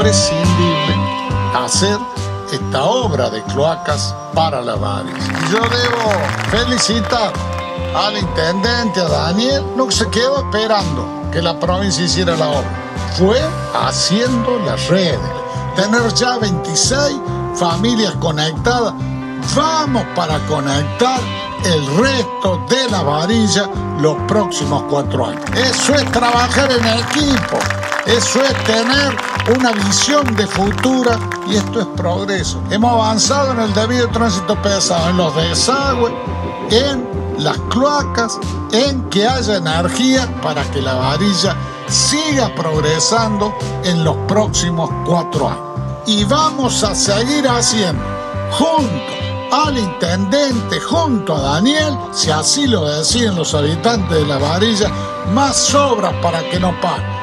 imprescindible hacer esta obra de cloacas para la Varilla. Yo debo felicitar al intendente, a Daniel, no se quedó esperando que la provincia hiciera la obra. Fue haciendo las redes. Tener ya 26 familias conectadas. Vamos para conectar el resto de la varilla los próximos cuatro años. Eso es trabajar en equipo. Eso es tener una visión de futura y esto es progreso. Hemos avanzado en el debido tránsito pesado, en los desagües, en las cloacas, en que haya energía para que la varilla siga progresando en los próximos cuatro años. Y vamos a seguir haciendo junto al intendente, junto a Daniel, si así lo deciden los habitantes de la varilla, más obras para que no pare